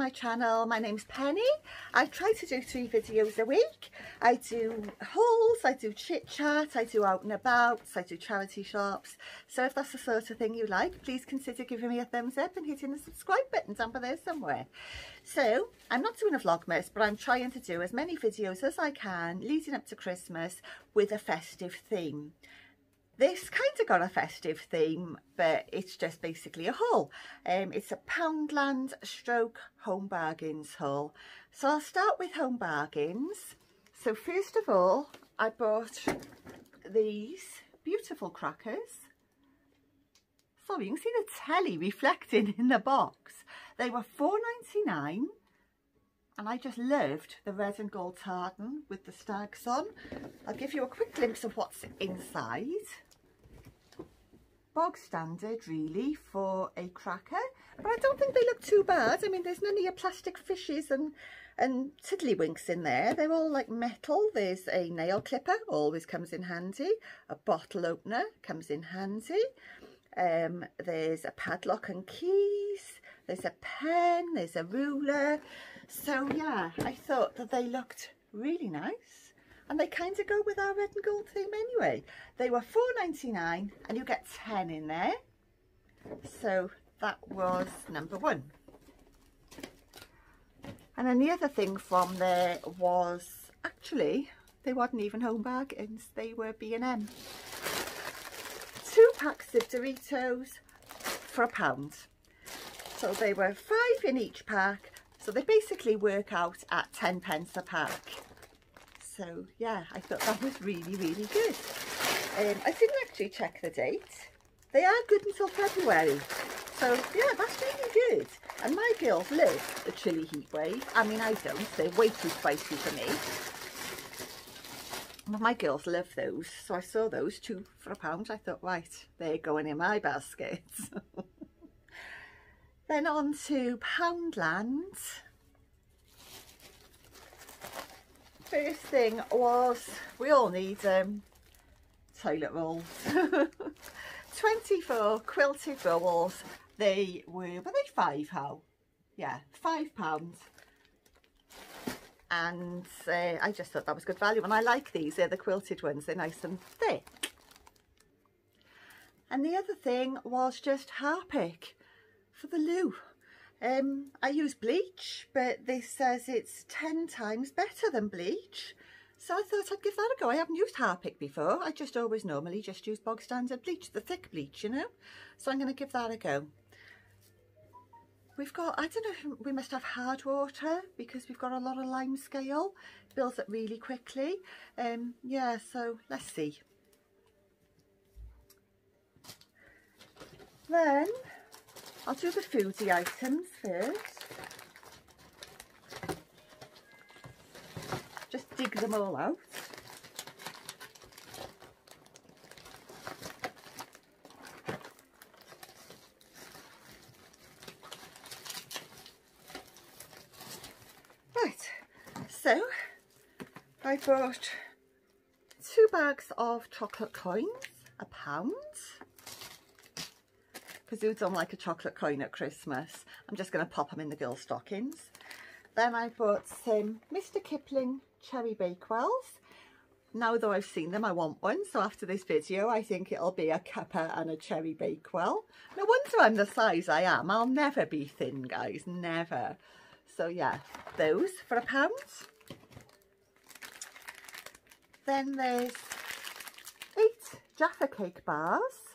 my channel. My name's Penny. I try to do three videos a week. I do hauls, I do chit chat, I do out and about, I do charity shops. So if that's the sort of thing you like, please consider giving me a thumbs up and hitting the subscribe button down below somewhere. So I'm not doing a Vlogmas, but I'm trying to do as many videos as I can leading up to Christmas with a festive theme. This kind of got a festive theme, but it's just basically a haul. Um, it's a Poundland stroke Home Bargains haul. So I'll start with Home Bargains. So first of all, I bought these beautiful crackers. Sorry, you can see the telly reflecting in the box. They were four ninety nine, and I just loved the red and gold tartan with the stags on. I'll give you a quick glimpse of what's inside bog standard really for a cracker but I don't think they look too bad. I mean there's none of your plastic fishes and and tiddlywinks in there. They're all like metal. There's a nail clipper always comes in handy. A bottle opener comes in handy. Um, there's a padlock and keys. There's a pen. There's a ruler. So yeah I thought that they looked really nice and they kind of go with our red and gold theme anyway. They were four ninety nine, and you get 10 in there. So that was number one. And then the other thing from there was actually they weren't even home bargains, they were B&M. Two packs of Doritos for a pound. So they were five in each pack. So they basically work out at 10 pence a pack so yeah I thought that was really really good. Um, I didn't actually check the date. They are good until February. So yeah that's really good. And my girls love the chili heat wave. I mean I don't. They're way too spicy for me. My girls love those. So I saw those two for a pound. I thought right they're going in my basket. Then on to Poundland first thing was we all need um, toilet rolls. 24 quilted rolls. They were were they five how yeah five pounds and uh, I just thought that was good value and I like these. They're the quilted ones. They're nice and thick. And the other thing was just Harpic for the loo um, I use bleach, but this says it's 10 times better than bleach. So I thought I'd give that a go. I haven't used Harpic before. I just always normally just use bog standard bleach, the thick bleach, you know. So I'm going to give that a go. We've got, I don't know, we must have hard water because we've got a lot of lime scale. Builds up really quickly. Um, yeah, so let's see. Then I'll do the foodie items first. Just dig them all out. Right, so I bought two bags of chocolate coins, a pound because who don't like a chocolate coin at Christmas? I'm just going to pop them in the girl stockings. Then I bought some Mr. Kipling Cherry Bakewells. Now though I've seen them, I want one. So after this video, I think it'll be a cuppa and a cherry bakewell. No wonder I'm the size I am. I'll never be thin, guys. Never. So yeah, those for a pound. Then there's eight Jaffa Cake bars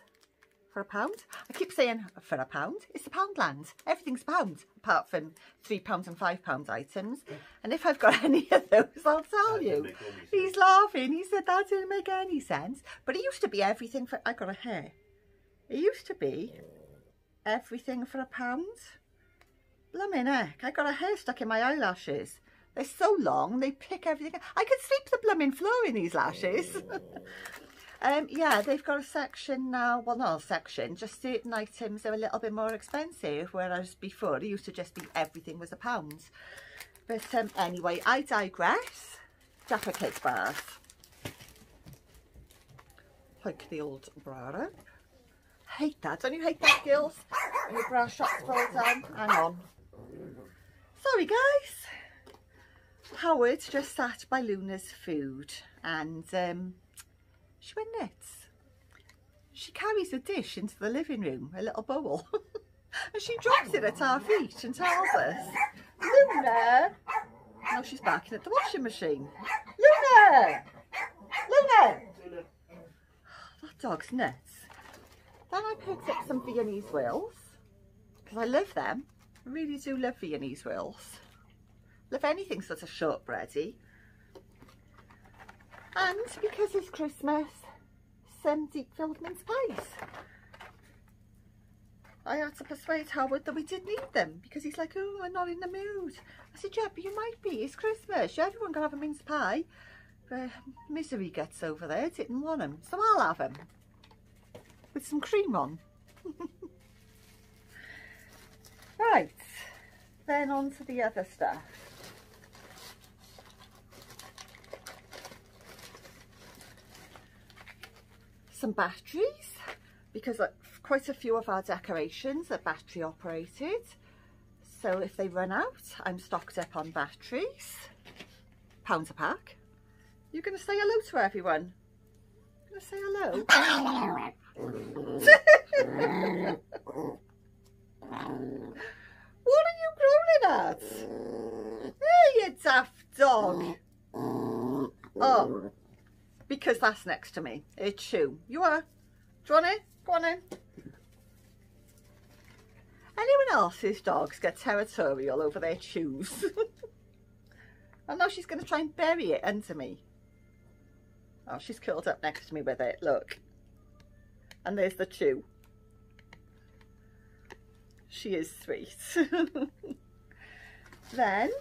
for a pound. I keep saying for a pound. It's a Poundland. Everything's a pound, apart from three pounds and five pounds items. And if I've got any of those, I'll tell you. He's laughing. He said that didn't make any sense. But it used to be everything for... I got a hair. It used to be everything for a pound. Blooming heck. I got a hair stuck in my eyelashes. They're so long, they pick everything. I could sweep the blooming floor in these lashes. Um, yeah, they've got a section now, well not a section, just certain items are a little bit more expensive, whereas before it used to just be everything was a pound. But um, anyway, I digress. Jaffa Cake bars. Like the old bra up. Hate that. Don't you hate that, girls? When your bra shots fall down. Hang on. Sorry guys. Howard just sat by Luna's food and um, she went nuts. She carries a dish into the living room, a little bowl, and she drops it at our feet and tells us, Luna, now she's barking at the washing machine. Luna! Luna! That dog's nuts. Then I picked up some Viennese wheels because I love them. I really do love Viennese wheels. Love anything sort of shortbready. And because it's Christmas, some deep mince pies. I had to persuade Howard that we did need them because he's like, oh, I'm not in the mood. I said, yeah, but you might be. It's Christmas. Everyone can have a mince pie. But misery gets over there. Didn't want them. So I'll have them. With some cream on. right. Then on to the other stuff. Some batteries because quite a few of our decorations are battery operated. So if they run out, I'm stocked up on batteries. Pounds a pack. You're going to say hello to everyone. Going to say hello? what are you growling at? Hey, you daft dog. Oh, because that's next to me. It's you. You are. Do you want it? Go on in. Anyone else's dogs get territorial over their chews? I know she's going to try and bury it under me. Oh, she's curled up next to me with it, look. And there's the chew. She is sweet. then,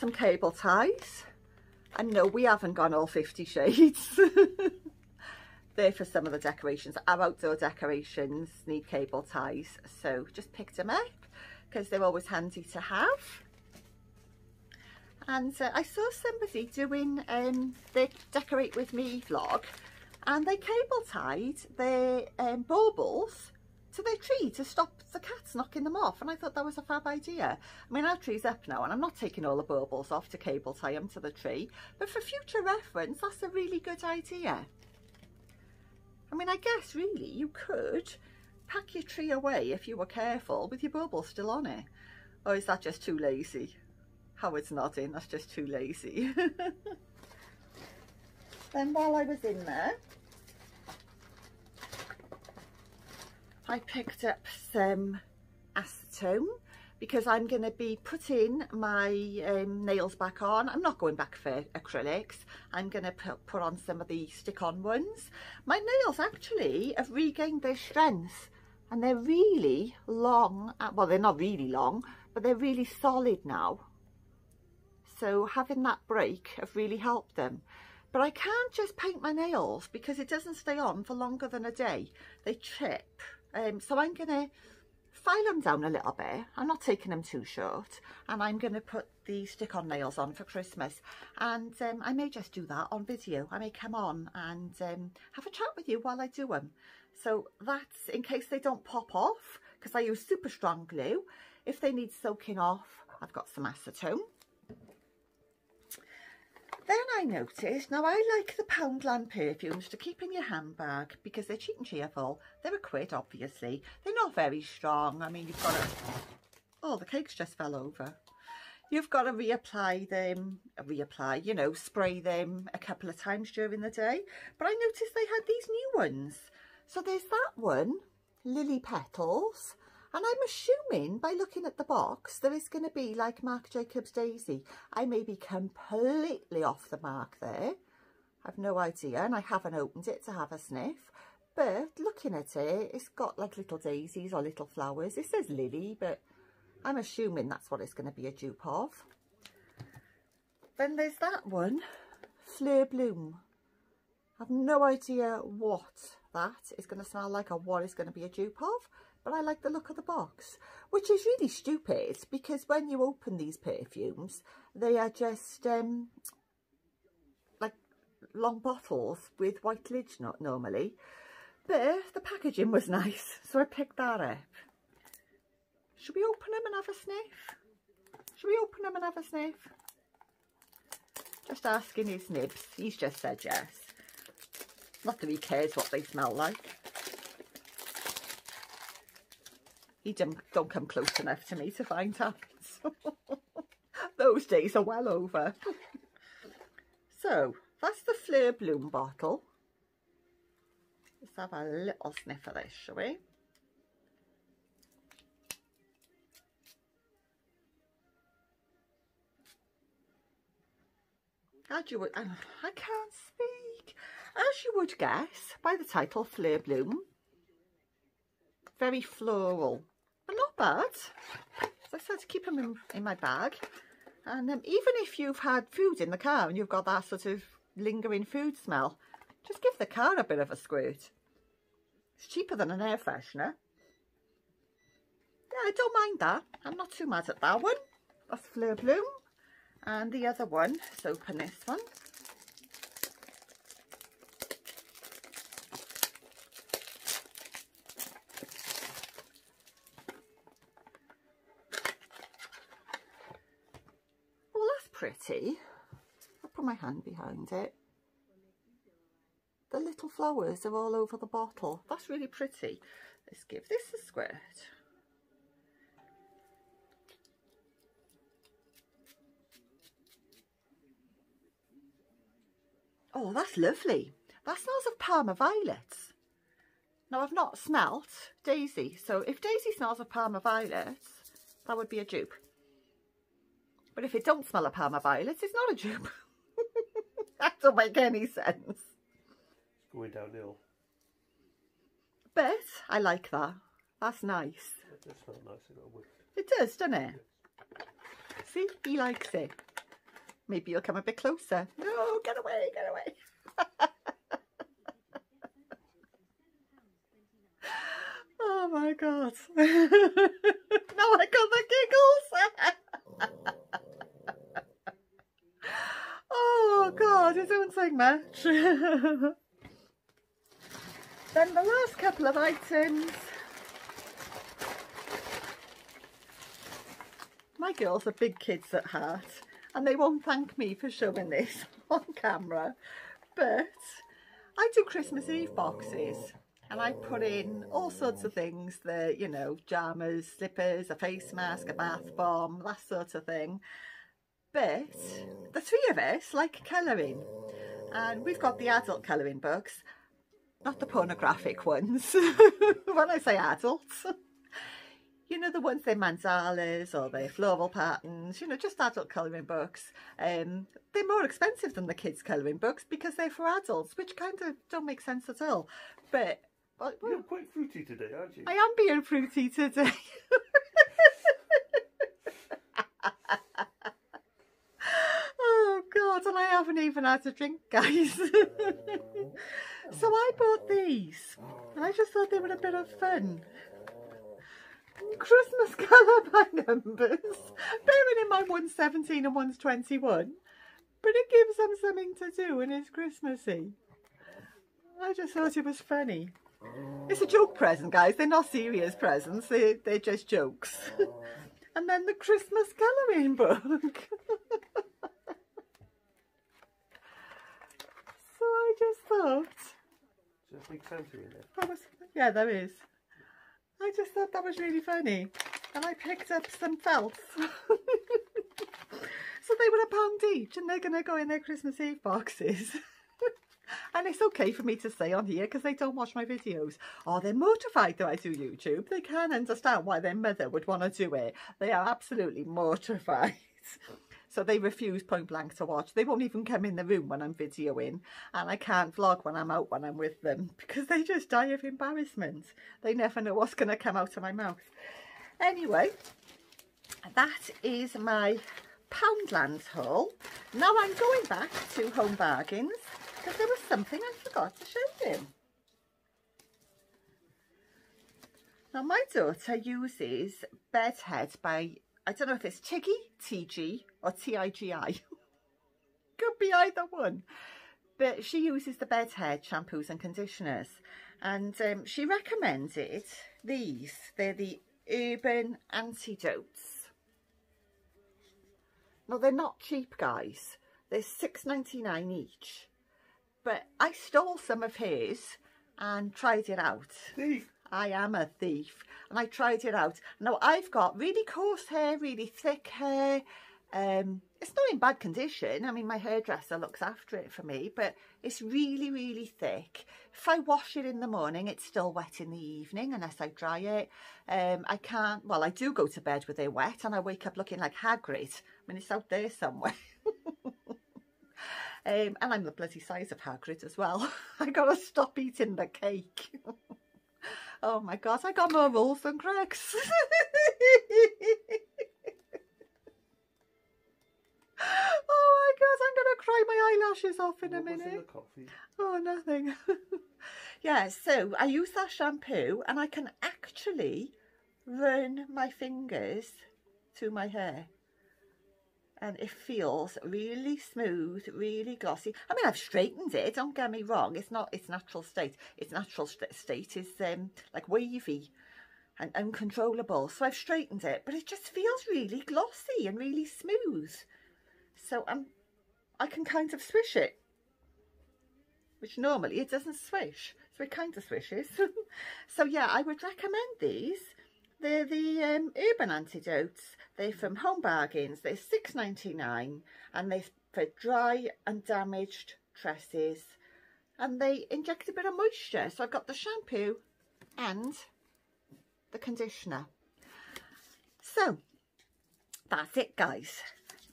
some cable ties. And no, we haven't gone all 50 shades. They're for some of the decorations. Our outdoor decorations need cable ties. So just picked them up because they're always handy to have. And uh, I saw somebody doing um, the Decorate With Me vlog and they cable tied their um, baubles to their tree to stop the cats knocking them off and I thought that was a fab idea. I mean our tree's up now and I'm not taking all the baubles off to cable tie them to the tree but for future reference that's a really good idea. I mean I guess really you could pack your tree away if you were careful with your baubles still on it or is that just too lazy? Howard's nodding, that's just too lazy. then while I was in there I picked up some acetone because I'm going to be putting my um, nails back on. I'm not going back for acrylics. I'm going to put, on some of the stick-on ones. My nails actually have regained their strength and they're really long. Uh, well, they're not really long, but they're really solid now. So having that break have really helped them. But I can't just paint my nails because it doesn't stay on for longer than a day. They chip. Um, so I'm going to file them down a little bit. I'm not taking them too short. And I'm going to put the stick-on nails on for Christmas. And um, I may just do that on video. I may come on and um, have a chat with you while I do them. So that's in case they don't pop off, because I use super strong glue. If they need soaking off, I've got some acetone. Then I noticed, now I like the Poundland perfumes to keep in your handbag because they're cheap and cheerful. They're a quid, obviously. They're not very strong. I mean, you've got to... Oh, the cakes just fell over. You've got to reapply them, reapply, you know, spray them a couple of times during the day. But I noticed they had these new ones. So there's that one, Lily Petals. And I'm assuming by looking at the box, there is going to be like Marc Jacobs Daisy. I may be completely off the mark there. I've no idea and I haven't opened it to have a sniff. But looking at it, it's got like little daisies or little flowers. It says lily, but I'm assuming that's what it's going to be a dupe of. Then there's that one, Fleur Bloom. I've no idea what that is going to smell like or what it's going to be a dupe of but I like the look of the box, which is really stupid because when you open these perfumes, they are just um, like long bottles with white lids not normally. But the packaging was nice, so I picked that up. Should we open them and have a sniff? Should we open them and have a sniff? Just asking his nibs. He's just said yes. Not that he cares what they smell like. He don't, don't come close enough to me to find out. Those days are well over. so, that's the Fleur Bloom bottle. Let's have a little sniff of this, shall we? As you would, I can't speak. As you would guess by the title Fleur Bloom, very floral, not bad. As I said, to keep them in, in my bag. And um, even if you've had food in the car and you've got that sort of lingering food smell, just give the car a bit of a squirt. It's cheaper than an air freshener. Yeah, I don't mind that. I'm not too mad at that one. That's Fleur Bloom. And the other one, let's open this one. Well, that's pretty. I'll put my hand behind it. The little flowers are all over the bottle. That's really pretty. Let's give this a squirt. Oh, that's lovely. That smells of Parma violets. Now, I've not smelt Daisy, so if Daisy smells of Parma violets, that would be a dupe. But if it don't smell of Parma violets, it's not a dupe. that don't make any sense. It's going downhill. But I like that. That's nice. It does smell nice. It does, doesn't it? See, he likes it. Maybe you'll come a bit closer. No, get away, get away. oh my God. now I got the giggles. oh God, it don't take much. then the last couple of items. My girls are big kids at heart and they won't thank me for showing this on camera but I do Christmas Eve boxes and I put in all sorts of things the you know jammers slippers a face mask a bath bomb that sort of thing but the three of us like colouring and we've got the adult colouring books not the pornographic ones when I say adults you know, the ones they're mandalas or they're floral patterns, you know, just adult colouring books. Um, they're more expensive than the kids' colouring books because they're for adults, which kind of don't make sense at all. But well, you're quite fruity today, aren't you? I am being fruity today. oh God, and I haven't even had a drink, guys. so I bought these. I just thought they were a bit of fun. Christmas colour by numbers. Bearing in mind one's 17 and one's 21. But it gives them something to do and it's Christmassy. I just thought it was funny. It's a joke present, guys. They're not serious presents. They, they're just jokes. and then the Christmas colouring book. so I just thought... There. That was, yeah, there is. I just thought that was really funny. And I picked up some felt. so they were a pound each and they're to go in their Christmas Eve boxes. and it's okay for me to say on here because they don't watch my videos. Oh, they're mortified that I do YouTube. They can't understand why their mother would want to do it. They are absolutely mortified. So they refuse point blank to watch. They won't even come in the room when I'm videoing. And I can't vlog when I'm out when I'm with them because they just die of embarrassment. They never know what's going to come out of my mouth. Anyway, that is my Poundland haul. Now I'm going back to Home Bargains because there was something I forgot to show you. Now my daughter uses Bedhead by I don't know if it's Tiggy, TG or T-I-G-I. Could be either one. But she uses the Bedhead shampoos and conditioners. And um, she recommended these. They're the Urban Antidotes. Now they're not cheap guys. They're six ninety nine each. But I stole some of his and tried it out. I am a thief and I tried it out. Now I've got really coarse hair, really thick hair. Um, it's not in bad condition. I mean, my hairdresser looks after it for me, but it's really, really thick. If I wash it in the morning, it's still wet in the evening unless I dry it. Um, I can't, well, I do go to bed with it wet and I wake up looking like Hagrid. I mean, it's out there somewhere. um, and I'm the bloody size of Hagrid as well. I gotta stop eating the cake. Oh my god, I got more rules than Greggs. oh my god, I'm going to cry my eyelashes off in what a was in the minute. coffee? Oh, nothing. yeah, so I use that shampoo and I can actually run my fingers through my hair. And it feels really smooth, really glossy. I mean, I've straightened it, don't get me wrong. It's not its natural state. Its natural st state is um, like wavy and uncontrollable. So I've straightened it, but it just feels really glossy and really smooth. So I'm, I can kind of swish it which normally it doesn't swish. So it kind of swishes. so yeah, I would recommend these. They're the um, Urban Antidotes. They're from Home Bargains. They're six ninety nine, and they're for dry and damaged tresses. And they inject a bit of moisture. So I've got the shampoo and the conditioner. So that's it guys.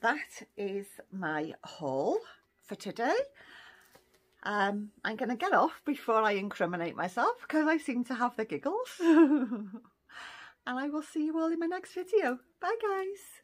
That is my haul for today. Um, I'm going to get off before I incriminate myself because I seem to have the giggles. and I will see you all in my next video. Bye guys.